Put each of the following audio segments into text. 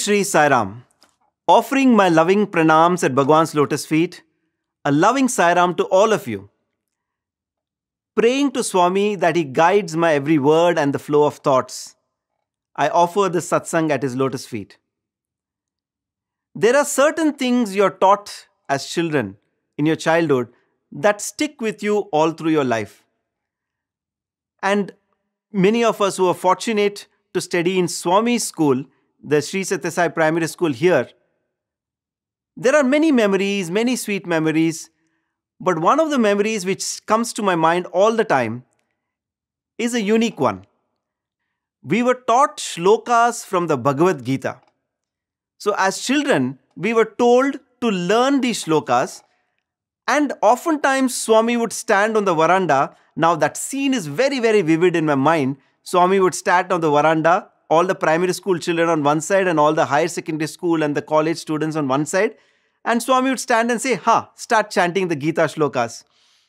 Shri Sairam, offering my loving pranams at Bhagwan's lotus feet, a loving Sairam to all of you. Praying to Swami that he guides my every word and the flow of thoughts, I offer this satsang at his lotus feet. There are certain things you're taught as children in your childhood that stick with you all through your life. And many of us who are fortunate to study in Swami's school, the Sri Sathya Sai Primary School here, there are many memories, many sweet memories, but one of the memories which comes to my mind all the time is a unique one. We were taught shlokas from the Bhagavad Gita. So, as children, we were told to learn these shlokas, and oftentimes Swami would stand on the veranda. Now, that scene is very, very vivid in my mind. Swami would stand on the veranda, all the primary school children on one side, and all the higher secondary school and the college students on one side. And Swami would stand and say, Ha, start chanting the Gita shlokas.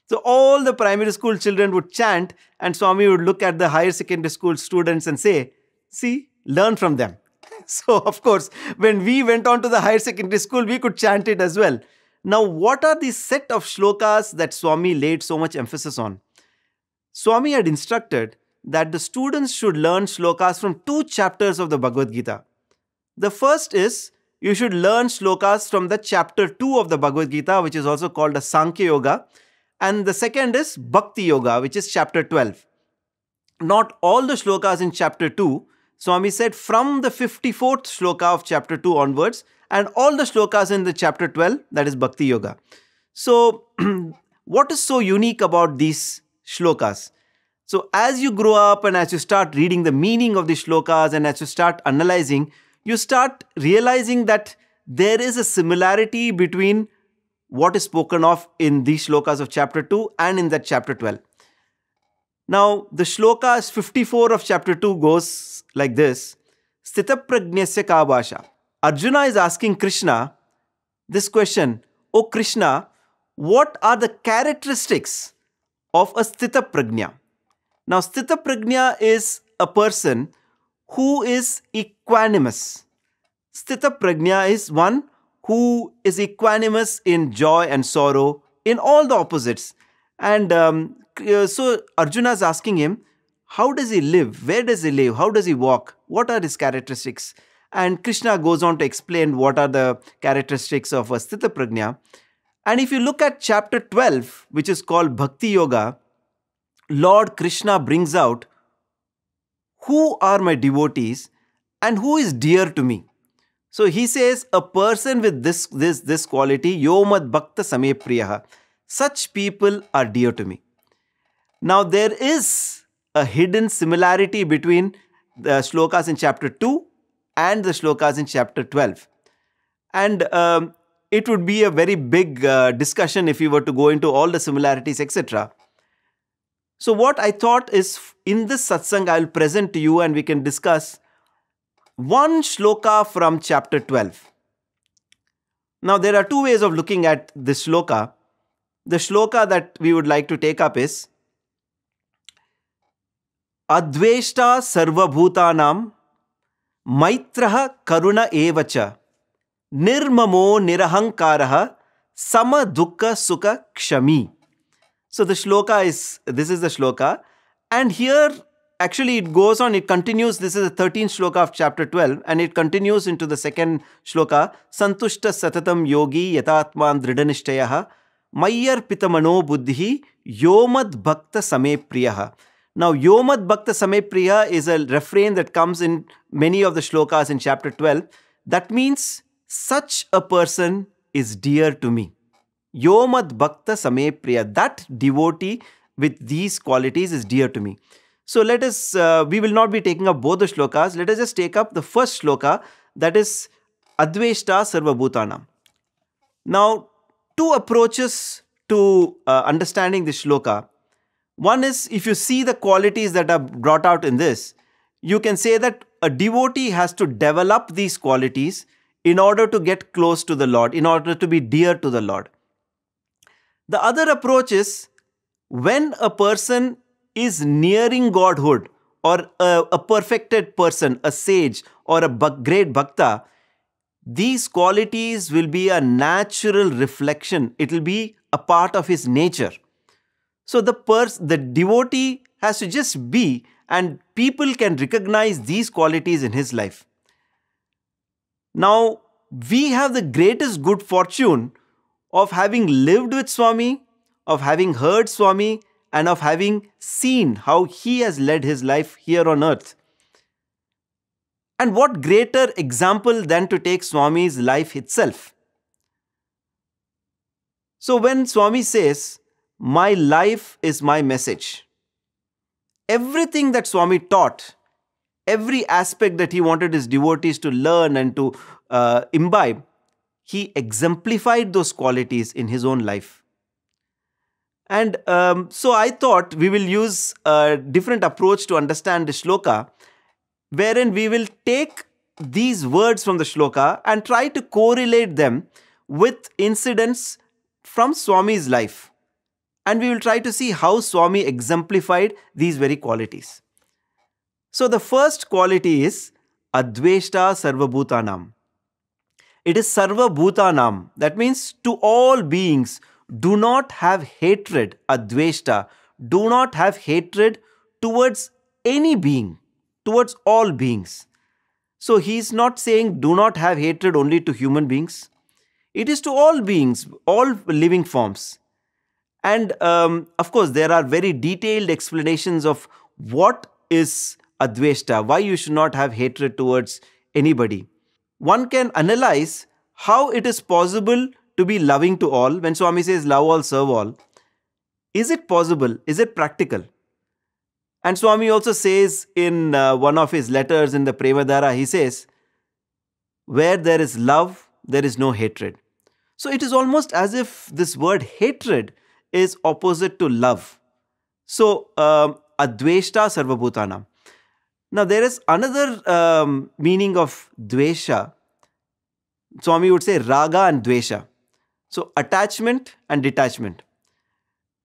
So all the primary school children would chant, and Swami would look at the higher secondary school students and say, See, learn from them. So, of course, when we went on to the higher secondary school, we could chant it as well. Now, what are the set of shlokas that Swami laid so much emphasis on? Swami had instructed that the students should learn shlokas from two chapters of the Bhagavad Gita. The first is you should learn shlokas from the chapter 2 of the Bhagavad Gita, which is also called a Sankhya Yoga. And the second is Bhakti Yoga, which is chapter 12. Not all the shlokas in chapter 2. Swami said from the 54th shloka of chapter 2 onwards, and all the shlokas in the chapter 12, that is Bhakti Yoga. So, what is so unique about these shlokas? So, as you grow up and as you start reading the meaning of the shlokas and as you start analyzing, you start realizing that there is a similarity between what is spoken of in these shlokas of chapter 2 and in that chapter 12. Now, the shlokas 54 of chapter 2 goes like this Sthita prajnasya ka Arjuna is asking Krishna this question Oh Krishna, what are the characteristics of a Sthita prajna? Now, Sthita prajna is a person who is equanimous. Sthita prajna is one who is equanimous in joy and sorrow, in all the opposites. And um, uh, so Arjuna is asking him, how does he live? Where does he live? How does he walk? What are his characteristics? And Krishna goes on to explain what are the characteristics of a Sthita Prajna. And if you look at chapter 12, which is called Bhakti Yoga, Lord Krishna brings out who are my devotees and who is dear to me. So he says, a person with this, this, this quality, Yomad Bhakta Samepriyaha, such people are dear to me. Now there is a hidden similarity between the shlokas in chapter 2 and the shlokas in chapter 12. And um, it would be a very big uh, discussion if we were to go into all the similarities, etc. So, what I thought is in this satsang, I will present to you and we can discuss one shloka from chapter 12. Now, there are two ways of looking at this shloka. The shloka that we would like to take up is Adveshta Sarvabhutanam Maitraha Karuna Evacha Nirmamo Nirahankaraha Sama Dukkha Sukha Kshami. So the shloka is this is the shloka, and here actually it goes on, it continues. This is the 13th shloka of chapter 12, and it continues into the second shloka Santushta Satatam Yogi Yatatman Dridhanishtayaha Mayyar Pitamano Buddhi Yomad Bhakta Same Priyaha. Now, Yomad Bhakta Same Priya is a refrain that comes in many of the shlokas in chapter 12. That means such a person is dear to me. Yomad Bhakta Same Priya. That devotee with these qualities is dear to me. So let us, uh, we will not be taking up both the shlokas. Let us just take up the first shloka that is Adveshta Sarvabhutanam. Now, two approaches to uh, understanding this shloka. One is if you see the qualities that are brought out in this, you can say that a devotee has to develop these qualities in order to get close to the Lord, in order to be dear to the Lord. The other approach is when a person is nearing godhood or a, a perfected person, a sage or a great bhakta, these qualities will be a natural reflection, it will be a part of his nature. So the pers- the devotee has to just be, and people can recognize these qualities in his life. Now, we have the greatest good fortune of having lived with Swami, of having heard Swami, and of having seen how he has led his life here on earth. And what greater example than to take Swami's life itself? So, when Swami says, My life is my message, everything that Swami taught, every aspect that he wanted his devotees to learn and to uh, imbibe, he exemplified those qualities in his own life. And um, so I thought we will use a different approach to understand the shloka, wherein we will take these words from the shloka and try to correlate them with incidents from Swami's life. And we will try to see how Swami exemplified these very qualities. So the first quality is Adveshta Sarvabhutanam. It is Sarva Bhutanam. That means to all beings, do not have hatred, Adveshta. Do not have hatred towards any being, towards all beings. So he is not saying do not have hatred only to human beings. It is to all beings, all living forms. And um, of course, there are very detailed explanations of what is Adveshta, why you should not have hatred towards anybody one can analyze how it is possible to be loving to all when Swami says love all, serve all. Is it possible? Is it practical? And Swami also says in uh, one of his letters in the Premadhara, he says, Where there is love, there is no hatred. So it is almost as if this word hatred is opposite to love. So, um, Adveshta Sarvabhutanam. Now, there is another um, meaning of dvesha. Swami would say raga and dvesha. So, attachment and detachment.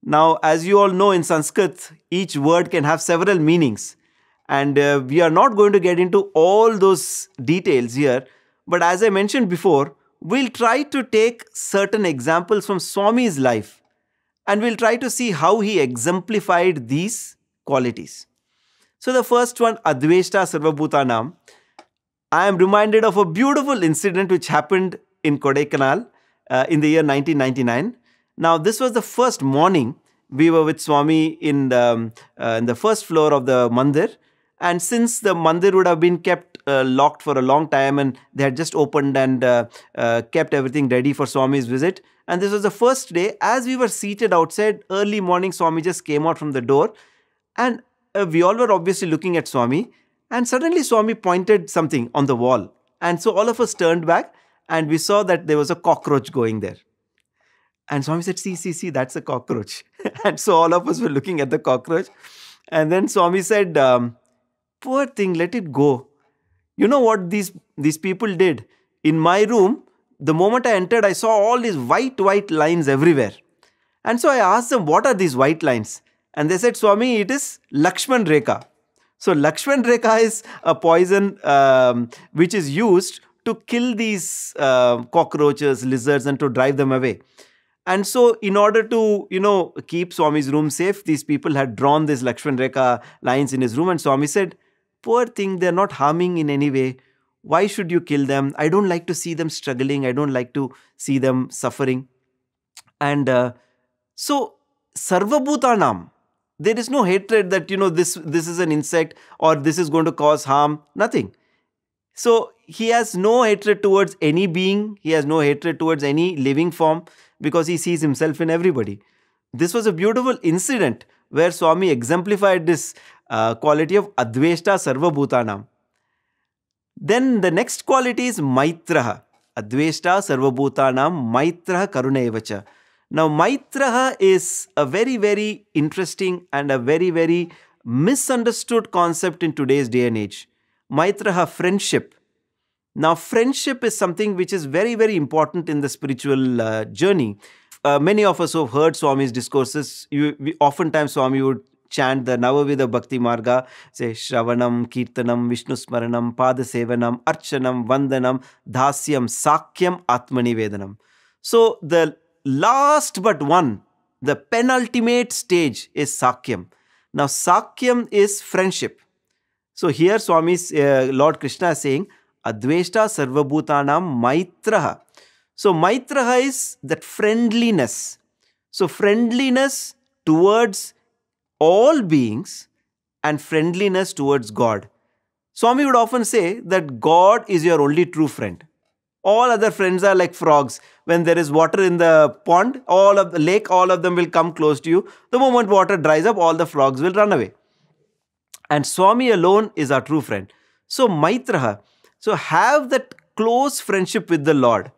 Now, as you all know in Sanskrit, each word can have several meanings. And uh, we are not going to get into all those details here. But as I mentioned before, we'll try to take certain examples from Swami's life and we'll try to see how he exemplified these qualities. So the first one, Adveshta Sarvabhutanam. I am reminded of a beautiful incident which happened in Kodaikanal uh, in the year 1999. Now, this was the first morning we were with Swami in the, um, uh, in the first floor of the mandir. And since the mandir would have been kept uh, locked for a long time and they had just opened and uh, uh, kept everything ready for Swami's visit. And this was the first day. As we were seated outside, early morning, Swami just came out from the door. And uh, we all were obviously looking at Swami, and suddenly Swami pointed something on the wall. And so all of us turned back and we saw that there was a cockroach going there. And Swami said, See, see, see, that's a cockroach. and so all of us were looking at the cockroach. And then Swami said, um, Poor thing, let it go. You know what these, these people did? In my room, the moment I entered, I saw all these white, white lines everywhere. And so I asked them, What are these white lines? And they said, Swami, it is Lakshman Rekha. So, Lakshman Rekha is a poison um, which is used to kill these uh, cockroaches, lizards, and to drive them away. And so, in order to, you know, keep Swami's room safe, these people had drawn this Lakshman Rekha lines in his room. And Swami said, Poor thing, they're not harming in any way. Why should you kill them? I don't like to see them struggling. I don't like to see them suffering. And uh, so, Sarvabhutanam, there is no hatred that you know this this is an insect or this is going to cause harm. Nothing. So he has no hatred towards any being. He has no hatred towards any living form because he sees himself in everybody. This was a beautiful incident where swami exemplified this uh, quality of adveshta sarvabhutanam. Then the next quality is maitraha. Adveshta sarvabhutanam maitraha karunevacha now, Maitraha is a very, very interesting and a very, very misunderstood concept in today's day and age. Maitraha, friendship. Now, friendship is something which is very, very important in the spiritual uh, journey. Uh, many of us have heard Swami's discourses, you, we, oftentimes Swami would chant the Navavida Bhakti Marga, say Shravanam, Kirtanam, Vishnu Smaranam, Padasevanam, Archanam, Vandanam, Dhasyam, Sakyam, Atmani Vedanam. So the last but one, the penultimate stage is Sakyam. Now, Sakyam is friendship. So here Swami, uh, Lord Krishna is saying, Adveshta Sarvabhutanam Maitraha. So Maitraha is that friendliness. So friendliness towards all beings and friendliness towards God. Swami would often say that God is your only true friend. All other friends are like frogs. When there is water in the pond, all of the lake, all of them will come close to you. The moment water dries up, all the frogs will run away. And Swami alone is our true friend. So, Maitraha. So, have that close friendship with the Lord.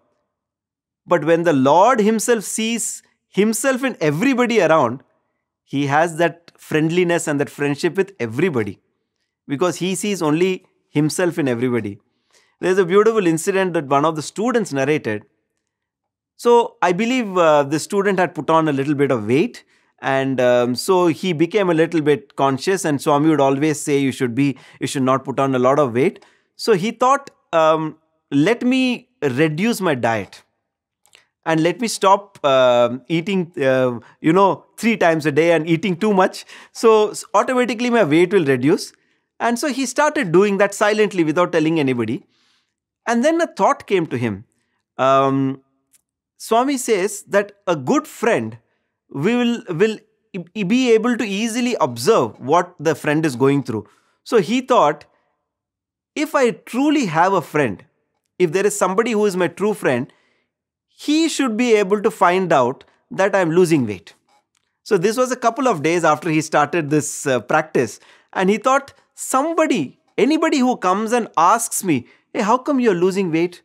But when the Lord Himself sees Himself in everybody around, He has that friendliness and that friendship with everybody because He sees only Himself in everybody. There's a beautiful incident that one of the students narrated. So, I believe uh, the student had put on a little bit of weight and um, so he became a little bit conscious and swami would always say you should be you should not put on a lot of weight. So he thought um, let me reduce my diet and let me stop uh, eating uh, you know three times a day and eating too much. So automatically my weight will reduce. And so he started doing that silently without telling anybody and then a thought came to him. Um, swami says that a good friend will will be able to easily observe what the friend is going through. So he thought if i truly have a friend if there is somebody who is my true friend he should be able to find out that i'm losing weight. So this was a couple of days after he started this uh, practice. And he thought somebody anybody who comes and asks me hey how come you're losing weight?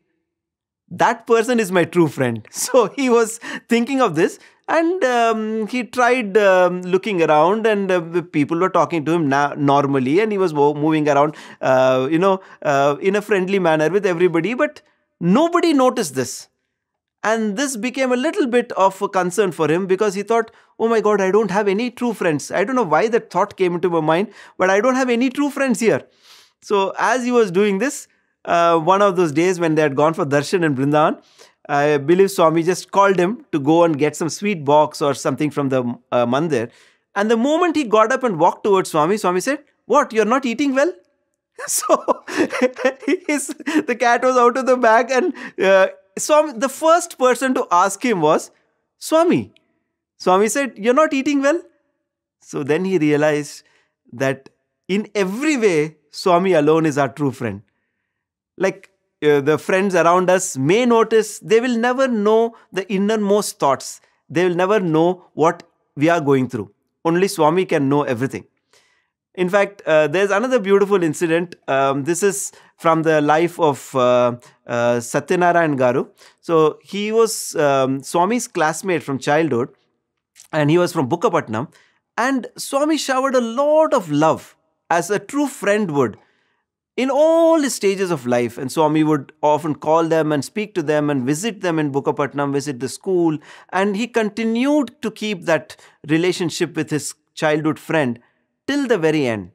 That person is my true friend. So he was thinking of this and um, he tried um, looking around and uh, people were talking to him na- normally and he was moving around uh, you know uh, in a friendly manner with everybody but nobody noticed this. And this became a little bit of a concern for him because he thought oh my god i don't have any true friends. I don't know why that thought came into my mind but i don't have any true friends here. So as he was doing this uh, one of those days when they had gone for darshan in Vrindavan, I believe Swami just called him to go and get some sweet box or something from the uh, mandir. And the moment he got up and walked towards Swami, Swami said, What, you're not eating well? So his, the cat was out of the bag, and uh, Swami, the first person to ask him was Swami. Swami said, You're not eating well? So then he realized that in every way, Swami alone is our true friend. Like uh, the friends around us may notice, they will never know the innermost thoughts. They will never know what we are going through. Only Swami can know everything. In fact, uh, there's another beautiful incident. Um, this is from the life of uh, uh, Satyanarayan Garu. So he was um, Swami's classmate from childhood, and he was from Bukkapatnam. And Swami showered a lot of love, as a true friend would, in all stages of life. And Swami would often call them and speak to them and visit them in Bukkapatnam, visit the school. And he continued to keep that relationship with his childhood friend till the very end.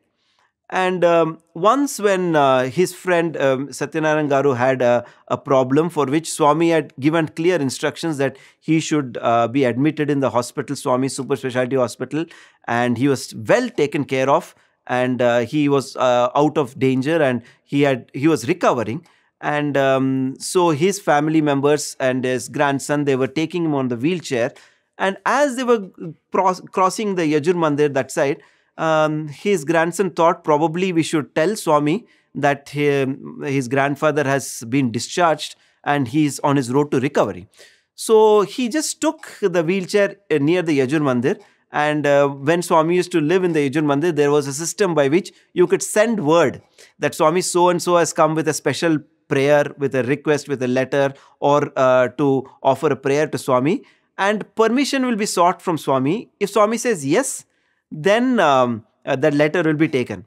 And um, once, when uh, his friend um, Satyanarayan Garu had a, a, problem for which Swami had given clear instructions that he should uh, be admitted in the hospital, Swami Super Specialty Hospital, and he was well taken care of and uh, he was uh, out of danger and he had he was recovering. And um, so his family members and his grandson they were taking him on the wheelchair. And as they were crossing the yajur mandir that side um, his grandson thought probably we should tell swami that he, his grandfather has been discharged and he's on his road to recovery. So he just took the wheelchair uh, near the yajur mandir and uh, when Swami used to live in the Yajur Mandir, there was a system by which you could send word that Swami so and so has come with a special prayer, with a request, with a letter, or uh, to offer a prayer to Swami. And permission will be sought from Swami. If Swami says yes, then um, uh, that letter will be taken.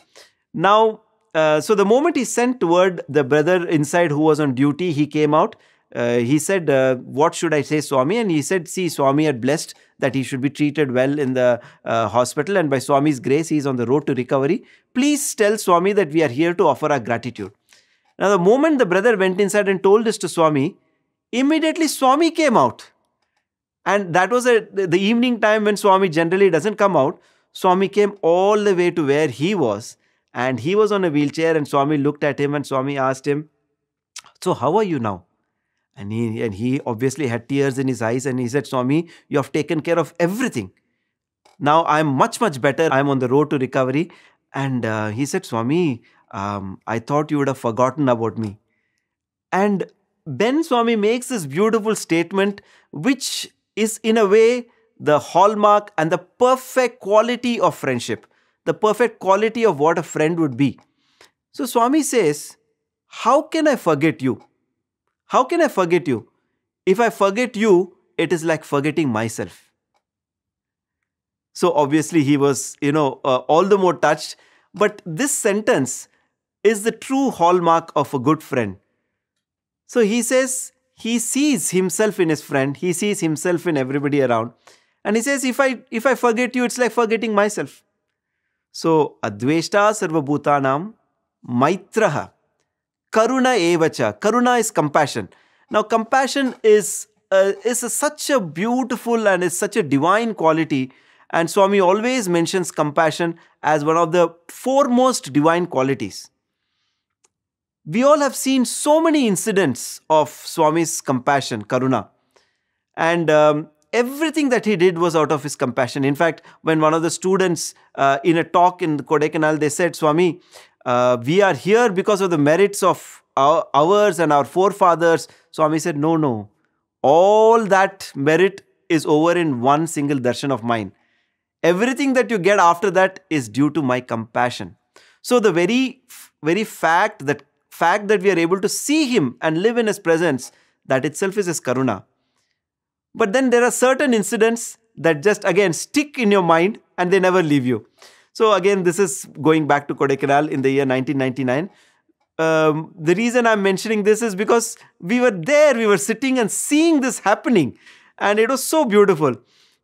Now, uh, so the moment he sent word, the brother inside who was on duty, he came out uh, he said, uh, What should I say, Swami? And he said, See, Swami had blessed that he should be treated well in the uh, hospital, and by Swami's grace, he is on the road to recovery. Please tell Swami that we are here to offer our gratitude. Now, the moment the brother went inside and told this to Swami, immediately Swami came out. And that was a, the evening time when Swami generally doesn't come out. Swami came all the way to where he was, and he was on a wheelchair. And Swami looked at him, and Swami asked him, So, how are you now? And he, and he obviously had tears in his eyes and he said, Swami, you have taken care of everything. Now I'm much, much better. I'm on the road to recovery. And uh, he said, Swami, um, I thought you would have forgotten about me. And Ben Swami makes this beautiful statement, which is in a way the hallmark and the perfect quality of friendship, the perfect quality of what a friend would be. So Swami says, How can I forget you? How can I forget you? If I forget you, it is like forgetting myself. So obviously, he was, you know, uh, all the more touched. But this sentence is the true hallmark of a good friend. So he says he sees himself in his friend, he sees himself in everybody around. And he says, if I if I forget you, it's like forgetting myself. So Adveshta Sarvabhutanam Maitraha Karuna evacha. Karuna is compassion. Now, compassion is uh, is a, such a beautiful and is such a divine quality. And Swami always mentions compassion as one of the foremost divine qualities. We all have seen so many incidents of Swami's compassion, Karuna. And um, everything that he did was out of his compassion. In fact, when one of the students uh, in a talk in the Kodaikanal, they said, Swami, uh, we are here because of the merits of our, ours and our forefathers. Swami said, no, no. All that merit is over in one single darshan of mine. Everything that you get after that is due to my compassion. So the very, very fact that fact that we are able to see him and live in his presence, that itself is his karuna. But then there are certain incidents that just again stick in your mind and they never leave you. So again, this is going back to Kodaikanal in the year 1999. Um, the reason I'm mentioning this is because we were there, we were sitting and seeing this happening, and it was so beautiful.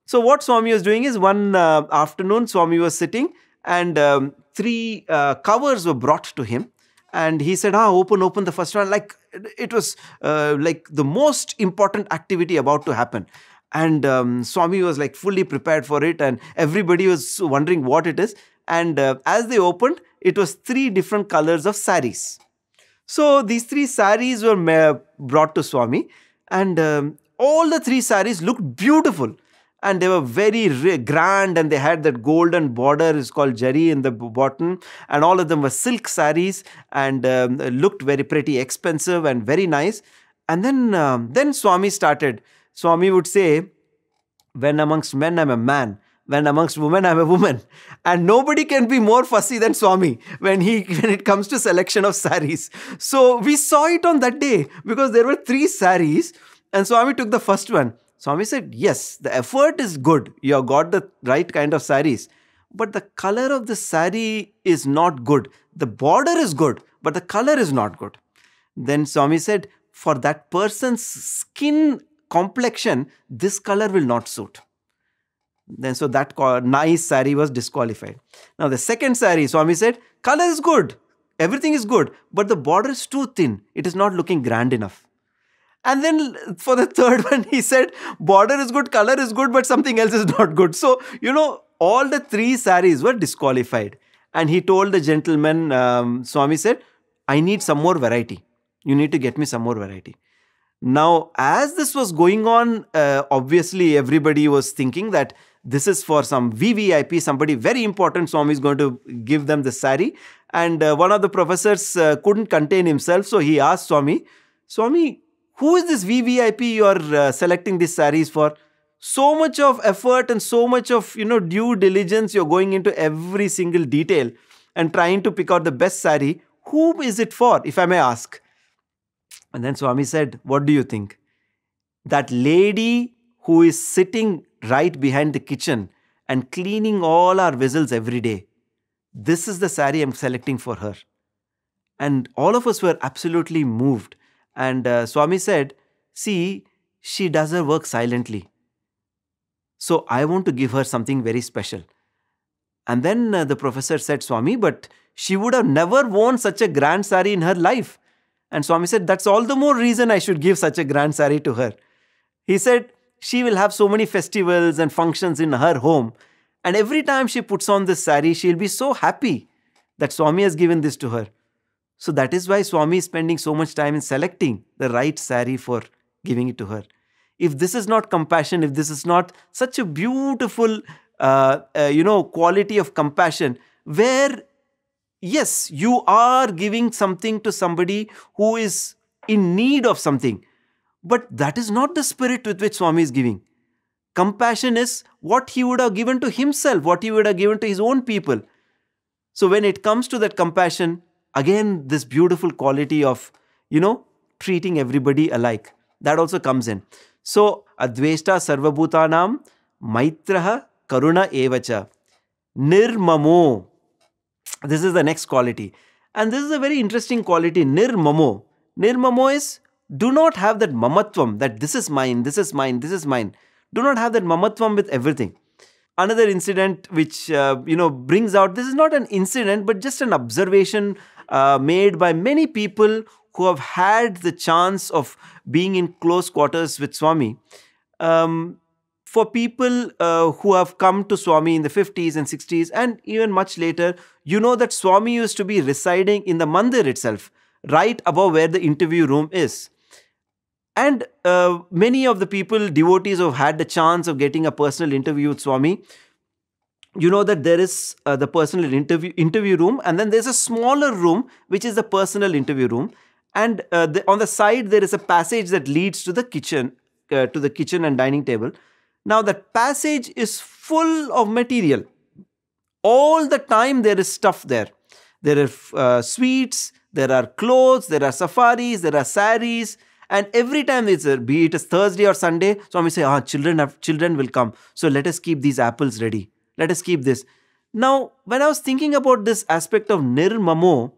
So what Swami was doing is one uh, afternoon, Swami was sitting, and um, three uh, covers were brought to him, and he said, "Ah, open, open the first one." Like it was uh, like the most important activity about to happen and um, Swami was like fully prepared for it, and everybody was wondering what it is. And uh, as they opened, it was three different colors of saris. So these three saris were brought to Swami, and um, all the three saris looked beautiful. And they were very grand, and they had that golden border, is called jari in the bottom, and all of them were silk saris and um, looked very pretty expensive and very nice. And then, um, then Swami started Swami would say, when amongst men I'm a man, when amongst women I'm a woman. And nobody can be more fussy than Swami when he when it comes to selection of saris. So we saw it on that day because there were three saris and Swami took the first one. Swami said, Yes, the effort is good. You have got the right kind of saris. But the color of the sari is not good. The border is good, but the color is not good. Then Swami said, For that person's skin complexion, this color will not suit. Then so that nice sari was disqualified. Now the second sari, Swami said, color is good, everything is good, but the border is too thin. It is not looking grand enough. And then for the third one, he said, border is good, color is good, but something else is not good. So, you know, all the three saris were disqualified. And he told the gentleman, um, Swami said, I need some more variety. You need to get me some more variety. Now, as this was going on, uh, obviously everybody was thinking that this is for some VVIP, somebody very important. Swami is going to give them the sari. And uh, one of the professors uh, couldn't contain himself, so he asked Swami, Swami, who is this VVIP you are uh, selecting these saris for? So much of effort and so much of you know due diligence you're going into every single detail and trying to pick out the best sari. Who is it for, if I may ask? And then Swami said, What do you think? That lady who is sitting right behind the kitchen and cleaning all our vessels every day, this is the sari I'm selecting for her. And all of us were absolutely moved. And uh, Swami said, see, she does her work silently. So I want to give her something very special. And then uh, the professor said, Swami, but she would have never worn such a grand sari in her life. And Swami said, That's all the more reason I should give such a grand sari to her. He said, She will have so many festivals and functions in her home. And every time she puts on this sari, she'll be so happy that Swami has given this to her. So that is why Swami is spending so much time in selecting the right sari for giving it to her. If this is not compassion, if this is not such a beautiful, uh, uh, you know, quality of compassion, where yes, you are giving something to somebody who is in need of something, but that is not the spirit with which Swami is giving. Compassion is what he would have given to himself, what he would have given to his own people. So when it comes to that compassion, again, this beautiful quality of, you know, treating everybody alike, that also comes in. So, Adveshta Sarvabhutanam Maitraha Karuna Evacha Nirmamo this is the next quality. And this is a very interesting quality, nirmamo. Nirmamo is do not have that mamatvam, that this is mine, this is mine, this is mine. Do not have that mamatvam with everything. Another incident which, uh, you know, brings out, this is not an incident, but just an observation uh, made by many people who have had the chance of being in close quarters with Swami. Um, for people uh, who have come to Swami in the 50s and 60s and even much later, you know that Swami used to be residing in the mandir itself, right above where the interview room is. And uh, many of the people, devotees who have had the chance of getting a personal interview with Swami, you know that there is uh, the personal interview interview room, and then there's a smaller room which is the personal interview room, and uh, the, on the side there is a passage that leads to the kitchen, uh, to the kitchen and dining table. Now, that passage is full of material. All the time, there is stuff there. There are uh, sweets, there are clothes, there are safaris, there are saris, and every time it's a, be it is Thursday or Sunday, Swami say, ah, children have children will come. So let us keep these apples ready. Let us keep this. Now, when I was thinking about this aspect of Nirmamo,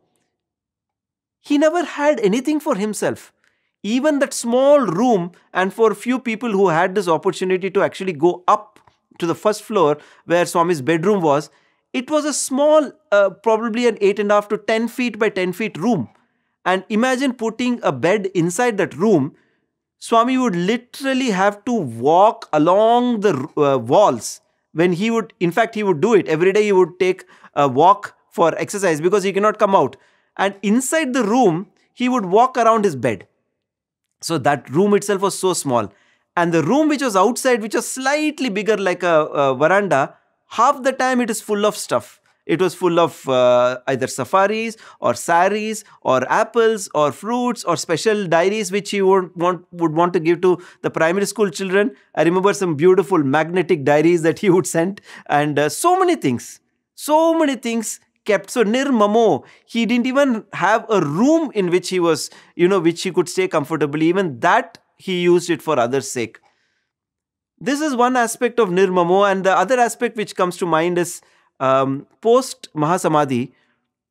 he never had anything for himself even that small room and for a few people who had this opportunity to actually go up to the first floor where swami's bedroom was it was a small uh, probably an 8 and a half to 10 feet by 10 feet room. And imagine putting a bed inside that room swami would literally have to walk along the uh, walls when he would in fact he would do it. Every day he would take a walk for exercise because he cannot come out. And inside the room he would walk around his bed so that room itself was so small. And the room which was outside, which was slightly bigger like a, a veranda, half the time it is full of stuff. It was full of uh, either safaris or saris or apples or fruits or special diaries which he would want, would want to give to the primary school children. I remember some beautiful magnetic diaries that he would send and uh, so many things. So many things kept. So nirmamo, he didn't even have a room in which he was, you know, which he could stay comfortably. Even that he used it for others' sake. This is one aspect of nirmamo, and the other aspect which comes to mind is um, post Mahasamadhi,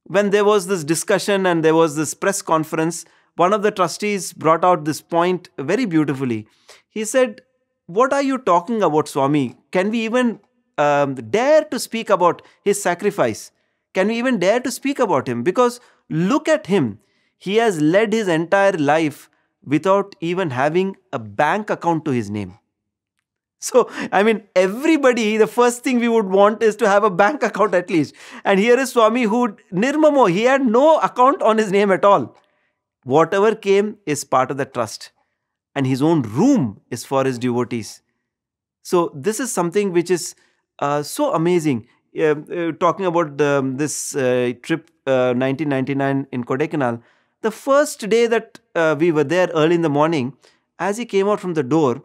when there was this discussion and there was this press conference. One of the trustees brought out this point very beautifully. He said, What are you talking about, Swami? Can we even um, dare to speak about his sacrifice? Can we even dare to speak about him? Because look at him. He has led his entire life without even having a bank account to his name. So, I mean, everybody, the first thing we would want is to have a bank account at least. And here is Swami who, Nirmamo, he had no account on his name at all. Whatever came is part of the trust. And his own room is for his devotees. So, this is something which is uh, so amazing talking about um, this uh, trip 1999 uh, in Kodaikanal, the first day that uh, we were there early in the morning, as he came out from the door,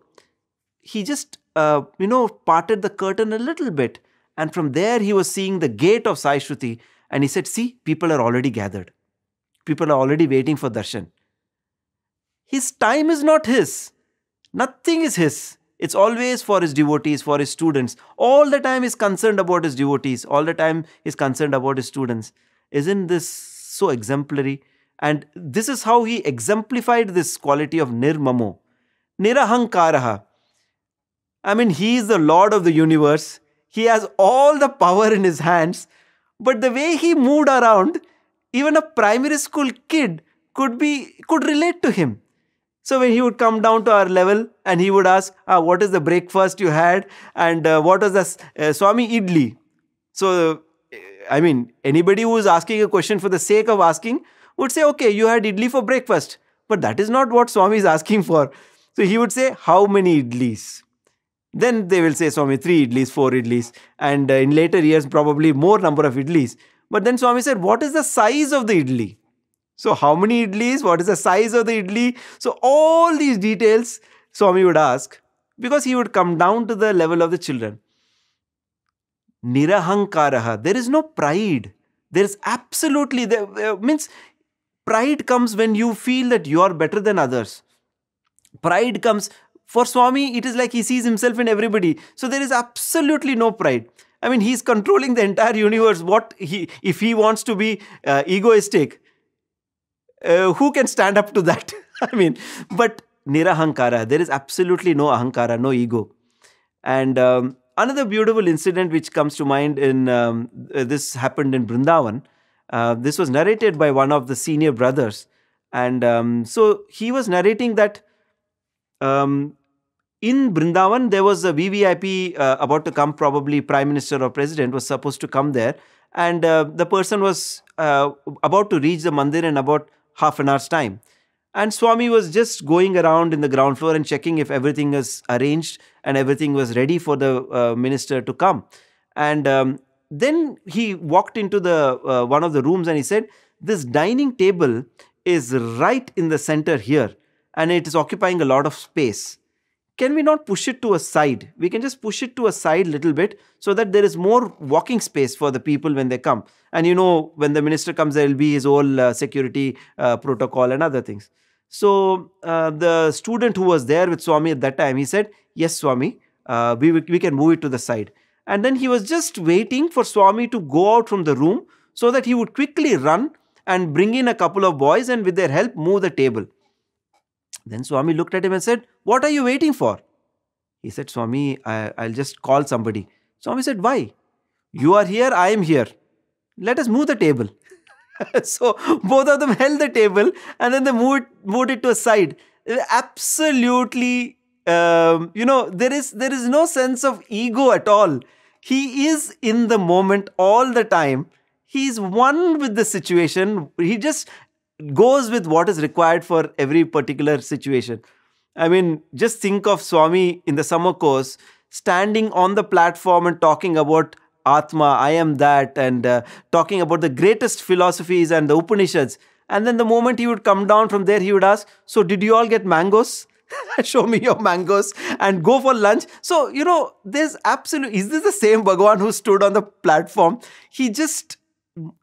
he just, uh, you know, parted the curtain a little bit. And from there, he was seeing the gate of Sai Shruti. And he said, See, people are already gathered. People are already waiting for darshan. His time is not his. Nothing is his. It's always for his devotees, for his students. All the time he's concerned about his devotees. All the time he's concerned about his students. Isn't this so exemplary? And this is how he exemplified this quality of nirmamo. Nirahankaraha. I mean, he is the Lord of the universe. He has all the power in his hands. But the way he moved around, even a primary school kid could be could relate to him. So when he would come down to our level and he would ask, ah, "What is the breakfast you had?" and uh, "What was the uh, Swami idli?" So, I mean, anybody who is asking a question for the sake of asking would say, "Okay, you had idli for breakfast," but that is not what Swami is asking for. So he would say, "How many idlis?" Then they will say, Swami, three idlis, four idlis, and uh, in later years, probably more number of idlis. But then Swami said, What is the size of the idli? So, how many idlis? What is the size of the idli? So, all these details Swami would ask because he would come down to the level of the children. Nirahankaraha. There is no pride. There is absolutely, there, means pride comes when you feel that you are better than others. Pride comes for Swami, it is like he sees himself in everybody. So there is absolutely no pride. I mean, he's controlling the entire universe. What he, if he wants to be uh, egoistic, uh, who can stand up to that? I mean, but nirahankara, there is absolutely no ahankara, no ego. And um, another beautiful incident which comes to mind in um, uh, this happened in Brindavan. Uh, this was narrated by one of the senior brothers, and um, so he was narrating that um, in Brindavan, there was a VVIP uh, about to come, probably Prime Minister or President was supposed to come there. And uh, the person was uh, about to reach the mandir in about half an hour's time. And Swami was just going around in the ground floor and checking if everything is arranged and everything was ready for the uh, minister to come. And um, then he walked into the uh, one of the rooms and he said, "This dining table is right in the center here, and it is occupying a lot of space." Can we not push it to a side? We can just push it to a side little bit so that there is more walking space for the people when they come. And you know, when the minister comes, there will be his whole uh, security uh, protocol and other things. So uh, the student who was there with Swami at that time, he said, Yes, Swami, uh, we, we can move it to the side. And then he was just waiting for Swami to go out from the room so that he would quickly run and bring in a couple of boys and with their help move the table. Then Swami looked at him and said, What are you waiting for? He said, Swami, I, I'll just call somebody. Swami said, Why? You are here, I am here. Let us move the table. so both of them held the table and then they moved, moved it to a side. Absolutely, um, you know, there is there is no sense of ego at all. He is in the moment all the time. He's one with the situation. He just goes with what is required for every particular situation. I mean, just think of Swami in the summer course standing on the platform and talking about Atma, I am that, and uh, talking about the greatest philosophies and the Upanishads. And then the moment he would come down from there, he would ask, So, did you all get mangoes? Show me your mangoes and go for lunch. So, you know, there's absolutely, is this the same Bhagwan who stood on the platform? He just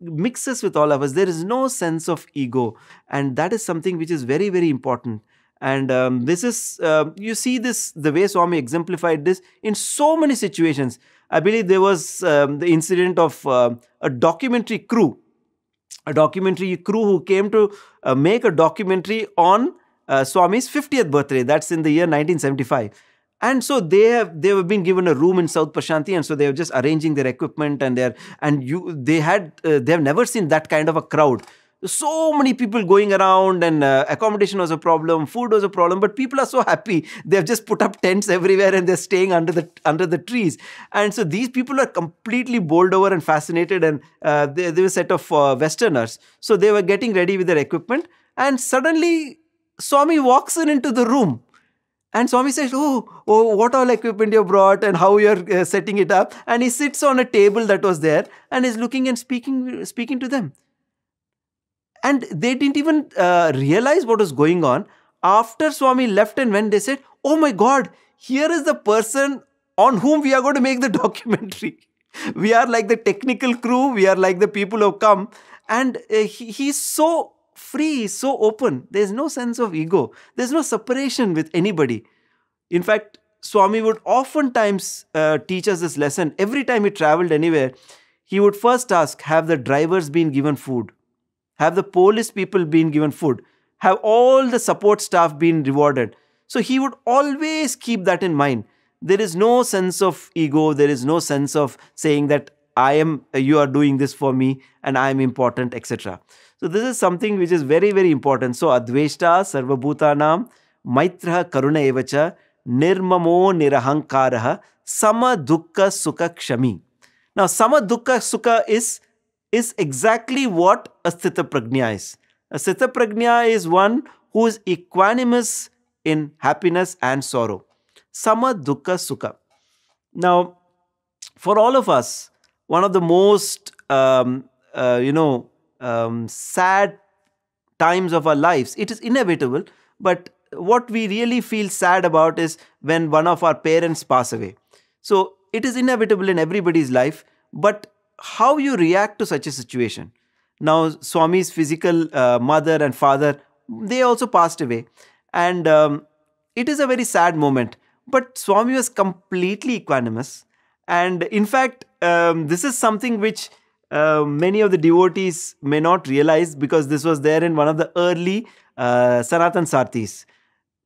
mixes with all of us. There is no sense of ego, and that is something which is very, very important. And um, this is, uh, you see this, the way Swami exemplified this in so many situations. I believe there was um, the incident of uh, a documentary crew, a documentary crew who came to uh, make a documentary on uh, Swami's 50th birthday. That's in the year 1975 and so they have they have been given a room in south Prasanthi and so they are just arranging their equipment and they're and you they had uh, they have never seen that kind of a crowd. So many people going around and uh, accommodation was a problem food was a problem but people are so happy. They've just put up tents everywhere and they're staying under the under the trees. And so these people are completely bowled over and fascinated and uh, they, they were a set of uh, westerners. So they were getting ready with their equipment and suddenly swami walks in into the room and Swami says, oh, oh, what all equipment you brought and how you're uh, setting it up. And he sits on a table that was there and is looking and speaking, speaking to them. And they didn't even uh, realize what was going on. After Swami left and went, they said, oh my God, here is the person on whom we are going to make the documentary. we are like the technical crew, we are like the people who come. And uh, he, he's so free, so open. There's no sense of ego. There's no separation with anybody. In fact, Swami would oftentimes uh, teach us this lesson. Every time he traveled anywhere, he would first ask Have the drivers been given food? Have the police people been given food? Have all the support staff been rewarded? So he would always keep that in mind. There is no sense of ego, there is no sense of saying that I am, you are doing this for me and I am important, etc. So this is something which is very, very important. So Adveshta Sarvabhutanam Maitra Karuna Evacha Nirmamo Nirahankaraha Sama Dukkha Sukha Kshami. Now Sama Dukkha Sukha is, is exactly what a Prajna is. A Prajna is one who is equanimous in happiness and sorrow. Sama Dukkha Sukha. Now, for all of us, one of the most, um, uh, you know, um, sad times of our lives, it is inevitable, but what we really feel sad about is when one of our parents pass away. So it is inevitable in everybody's life, but how you react to such a situation. Now, Swami's physical uh, mother and father, they also passed away. And um, it is a very sad moment. But Swami was completely equanimous. And in fact, um, this is something which uh, many of the devotees may not realize because this was there in one of the early uh, Sanatan Sarthis.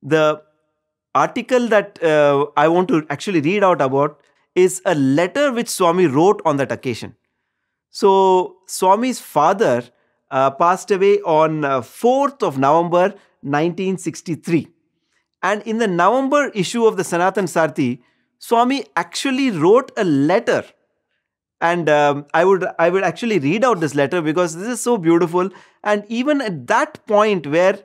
The article that uh, I want to actually read out about is a letter which Swami wrote on that occasion. So, Swami's father uh, passed away on uh, 4th of November 1963. And in the November issue of the Sanatan Sarthi, Swami actually wrote a letter. And um, I would I would actually read out this letter because this is so beautiful. And even at that point where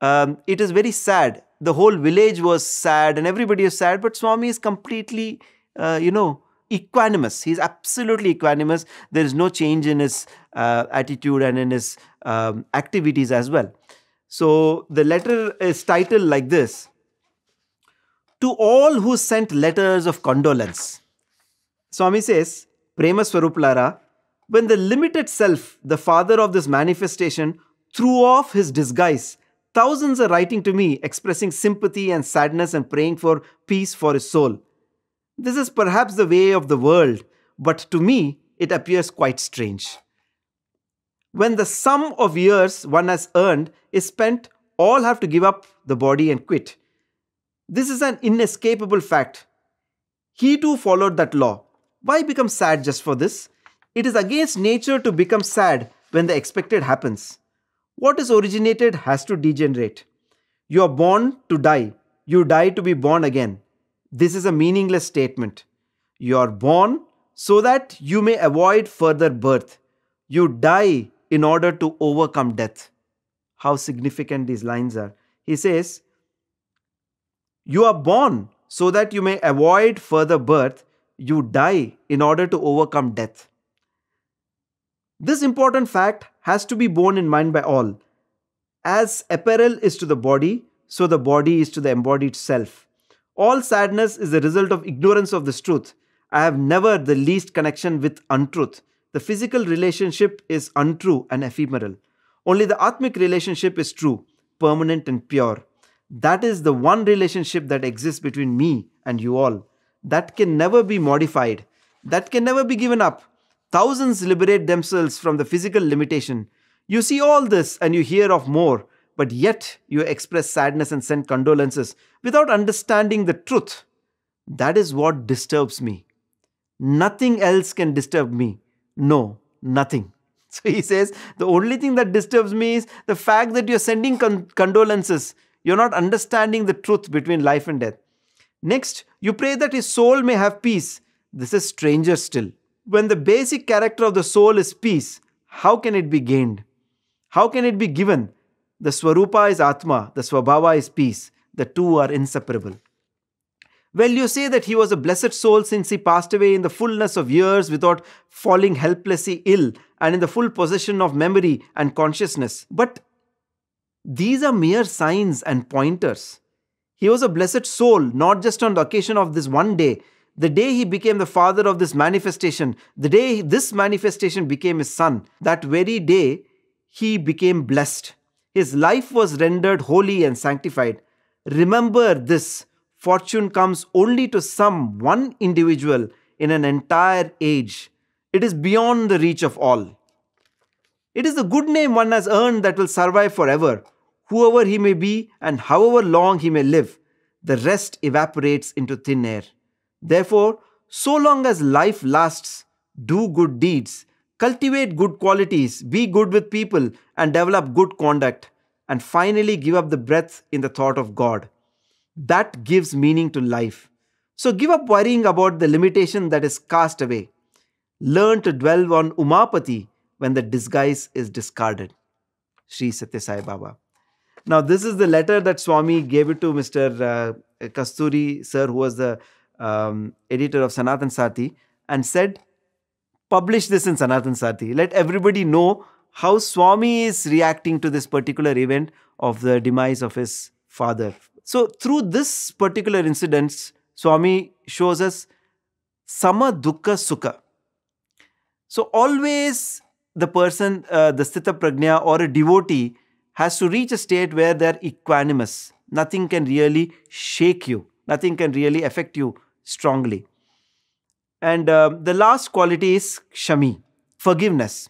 um, it is very sad, the whole village was sad and everybody is sad, but Swami is completely, uh, you know, equanimous. He's absolutely equanimous. There is no change in his uh, attitude and in his um, activities as well. So the letter is titled like this To all who sent letters of condolence. Swami says, Prema Swarupulara, when the limited self, the father of this manifestation, threw off his disguise, thousands are writing to me expressing sympathy and sadness and praying for peace for his soul. This is perhaps the way of the world, but to me it appears quite strange. When the sum of years one has earned is spent, all have to give up the body and quit. This is an inescapable fact. He too followed that law. Why become sad just for this? It is against nature to become sad when the expected happens. What is originated has to degenerate. You are born to die, you die to be born again. This is a meaningless statement. You are born so that you may avoid further birth. You die in order to overcome death. How significant these lines are. He says, You are born so that you may avoid further birth. You die in order to overcome death. This important fact has to be borne in mind by all. As apparel is to the body, so the body is to the embodied self. All sadness is the result of ignorance of this truth. I have never the least connection with untruth. The physical relationship is untrue and ephemeral. Only the Atmic relationship is true, permanent, and pure. That is the one relationship that exists between me and you all. That can never be modified. That can never be given up. Thousands liberate themselves from the physical limitation. You see all this and you hear of more, but yet you express sadness and send condolences without understanding the truth. That is what disturbs me. Nothing else can disturb me. No, nothing. So he says, the only thing that disturbs me is the fact that you're sending con- condolences. You're not understanding the truth between life and death. Next, you pray that his soul may have peace. This is stranger still. When the basic character of the soul is peace, how can it be gained? How can it be given? The Swarupa is Atma, the Swabhava is peace. The two are inseparable. Well, you say that he was a blessed soul since he passed away in the fullness of years without falling helplessly ill and in the full possession of memory and consciousness. But these are mere signs and pointers. He was a blessed soul, not just on the occasion of this one day, the day he became the father of this manifestation, the day this manifestation became his son, that very day he became blessed. His life was rendered holy and sanctified. Remember this fortune comes only to some one individual in an entire age. It is beyond the reach of all. It is the good name one has earned that will survive forever, whoever he may be and however long he may live. the rest evaporates into thin air. Therefore, so long as life lasts, do good deeds, cultivate good qualities, be good with people, and develop good conduct, and finally give up the breath in the thought of God. That gives meaning to life. So give up worrying about the limitation that is cast away. Learn to dwell on Umapati when the disguise is discarded. Sri Sathya Sai Baba. Now, this is the letter that Swami gave it to Mr. Uh, Kasturi, sir, who was the um, editor of Sanatan Sarthi, and said, Publish this in Sanatan Sarthi. Let everybody know how Swami is reacting to this particular event of the demise of his father. So, through this particular incident, Swami shows us Sama Dukkha Sukha. So, always the person, uh, the Sthita Prajna or a devotee, has to reach a state where they're equanimous. Nothing can really shake you, nothing can really affect you strongly. And uh, the last quality is Shami, forgiveness.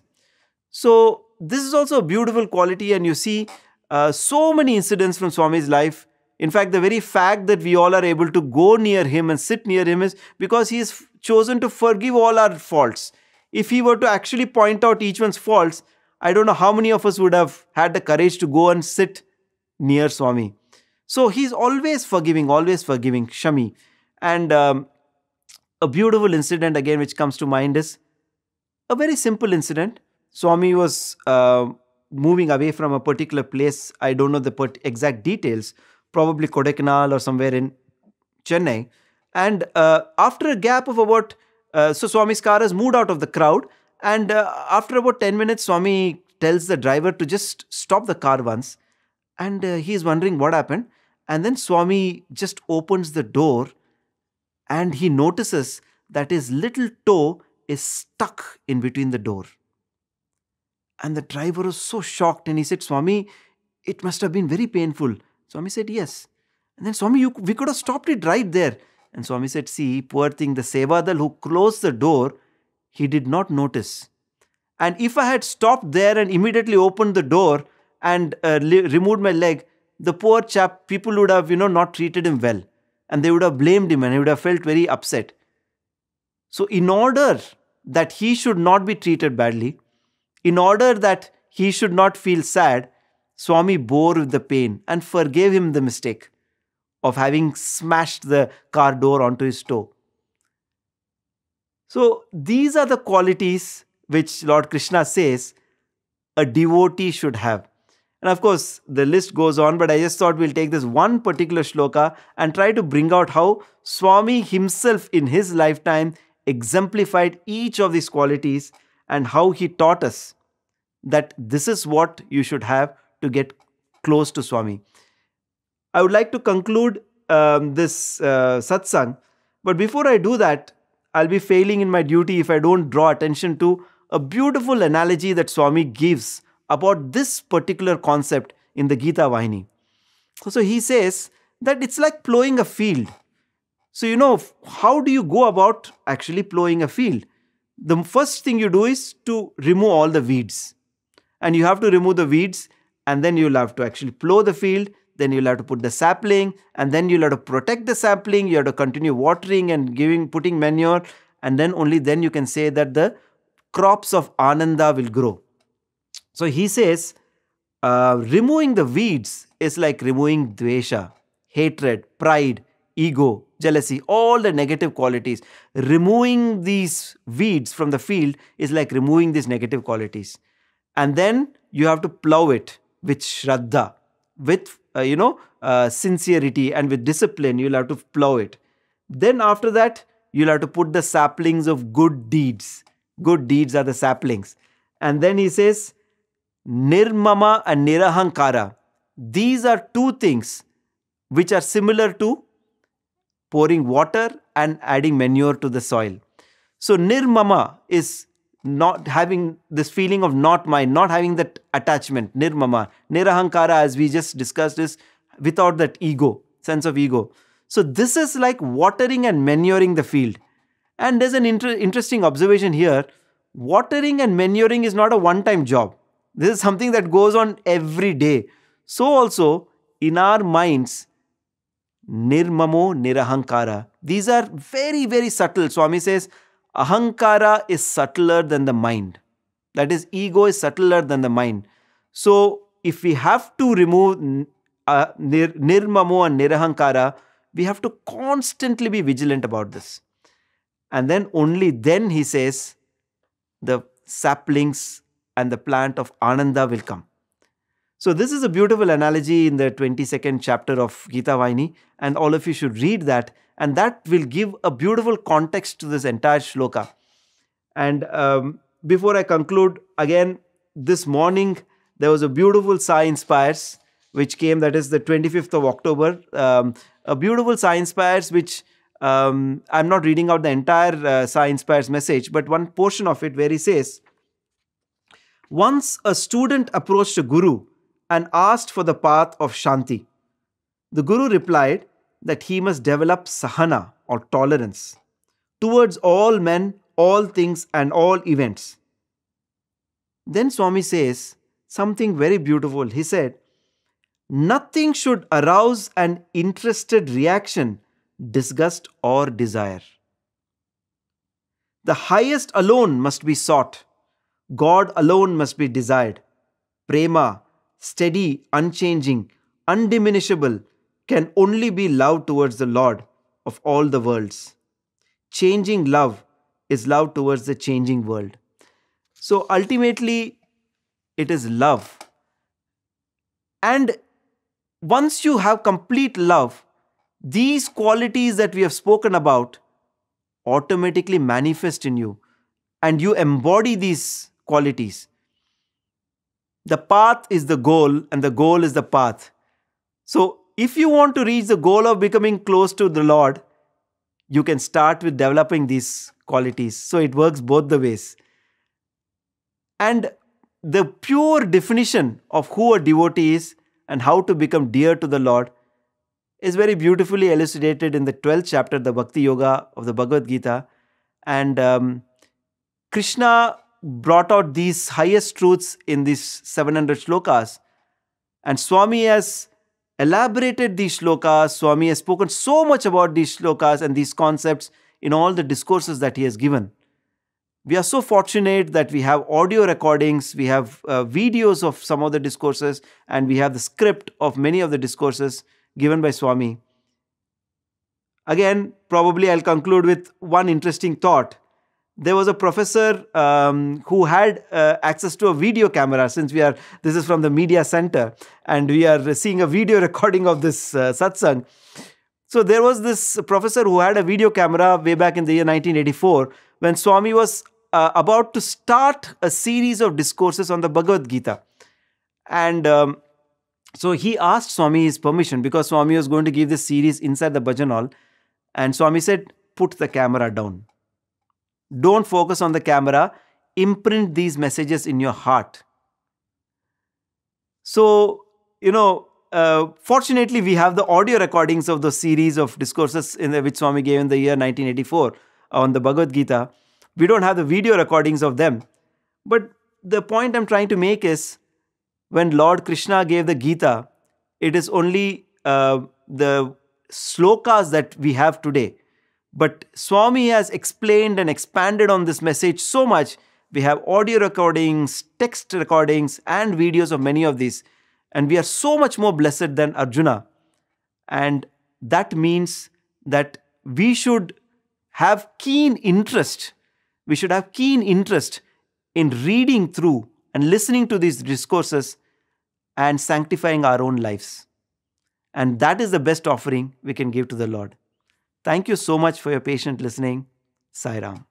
So, this is also a beautiful quality, and you see uh, so many incidents from Swami's life. In fact, the very fact that we all are able to go near him and sit near him is because he has chosen to forgive all our faults. If he were to actually point out each one's faults, I don't know how many of us would have had the courage to go and sit near Swami. So he's always forgiving, always forgiving, Shami. And um, a beautiful incident again which comes to mind is a very simple incident. Swami was uh, moving away from a particular place. I don't know the exact details, probably Kodaikanal or somewhere in Chennai. And uh, after a gap of about, uh, so Swami's car has moved out of the crowd. And uh, after about 10 minutes, Swami tells the driver to just stop the car once. And uh, is wondering what happened. And then Swami just opens the door and he notices that his little toe is stuck in between the door. And the driver was so shocked and he said, Swami, it must have been very painful. Swami said, Yes. And then, Swami, you, we could have stopped it right there. And Swami said, See, poor thing, the Sevadal who closed the door, he did not notice. And if I had stopped there and immediately opened the door and uh, removed my leg, the poor chap, people would have, you know, not treated him well. And they would have blamed him and he would have felt very upset. So, in order that he should not be treated badly, in order that he should not feel sad, Swami bore with the pain and forgave him the mistake of having smashed the car door onto his toe. So, these are the qualities which Lord Krishna says a devotee should have. And of course, the list goes on, but I just thought we'll take this one particular shloka and try to bring out how Swami himself in his lifetime exemplified each of these qualities and how he taught us that this is what you should have to get close to Swami. I would like to conclude um, this uh, satsang, but before I do that, I'll be failing in my duty if I don't draw attention to a beautiful analogy that Swami gives about this particular concept in the Gita Vahini. So he says that it's like plowing a field. So, you know, how do you go about actually plowing a field? The first thing you do is to remove all the weeds. And you have to remove the weeds, and then you'll have to actually plow the field. Then you'll have to put the sapling, and then you'll have to protect the sapling. You have to continue watering and giving, putting manure, and then only then you can say that the crops of Ananda will grow. So he says, uh, removing the weeds is like removing dvesha, hatred, pride, ego, jealousy, all the negative qualities. Removing these weeds from the field is like removing these negative qualities. And then you have to plow it with shraddha, with, uh, you know, uh, sincerity and with discipline, you'll have to plow it. Then after that, you'll have to put the saplings of good deeds Good deeds are the saplings. And then he says, Nirmama and Nirahankara. These are two things which are similar to pouring water and adding manure to the soil. So, Nirmama is not having this feeling of not mine, not having that attachment. Nirmama. Nirahankara, as we just discussed, is without that ego, sense of ego. So, this is like watering and manuring the field. And there's an inter- interesting observation here watering and manuring is not a one time job. This is something that goes on every day. So, also in our minds, nirmamo nirahankara. These are very, very subtle. Swami says, ahankara is subtler than the mind. That is, ego is subtler than the mind. So, if we have to remove uh, nir, nirmamo and nirahankara, we have to constantly be vigilant about this. And then only then he says the saplings and the plant of Ananda will come. So, this is a beautiful analogy in the 22nd chapter of Gita Vahini, and all of you should read that, and that will give a beautiful context to this entire shloka. And um, before I conclude, again, this morning there was a beautiful Sai Inspires which came, that is the 25th of October. Um, a beautiful Sai Inspires which um, I'm not reading out the entire uh, Sai Inspires message, but one portion of it where he says, Once a student approached a guru and asked for the path of Shanti. The guru replied that he must develop sahana or tolerance towards all men, all things, and all events. Then Swami says something very beautiful. He said, Nothing should arouse an interested reaction, disgust, or desire. The highest alone must be sought. God alone must be desired. Prema, steady, unchanging, undiminishable, can only be love towards the Lord of all the worlds. Changing love is love towards the changing world. So ultimately, it is love. And once you have complete love, these qualities that we have spoken about automatically manifest in you and you embody these qualities. The path is the goal and the goal is the path. So, if you want to reach the goal of becoming close to the Lord, you can start with developing these qualities. So, it works both the ways. And the pure definition of who a devotee is and how to become dear to the Lord is very beautifully elucidated in the 12th chapter, the Bhakti Yoga of the Bhagavad Gita. And um, Krishna brought out these highest truths in these 700 shlokas. And Swami has elaborated these shlokas. Swami has spoken so much about these shlokas and these concepts in all the discourses that he has given. We are so fortunate that we have audio recordings, we have uh, videos of some of the discourses, and we have the script of many of the discourses given by Swami. Again, probably I'll conclude with one interesting thought. There was a professor um, who had uh, access to a video camera since we are, this is from the media center, and we are seeing a video recording of this uh, satsang. So there was this professor who had a video camera way back in the year 1984 when Swami was uh, about to start a series of discourses on the Bhagavad Gita. And um, so he asked Swami his permission because Swami was going to give this series inside the bhajan hall. And Swami said, put the camera down. Don't focus on the camera. Imprint these messages in your heart. So, you know, uh, fortunately, we have the audio recordings of the series of discourses in the, which Swami gave in the year 1984 on the Bhagavad Gita. We don't have the video recordings of them. But the point I'm trying to make is when Lord Krishna gave the Gita, it is only uh, the slokas that we have today. But Swami has explained and expanded on this message so much. We have audio recordings, text recordings, and videos of many of these. And we are so much more blessed than Arjuna. And that means that we should have keen interest. We should have keen interest in reading through and listening to these discourses and sanctifying our own lives. And that is the best offering we can give to the Lord. Thank you so much for your patient listening. Sai Ram.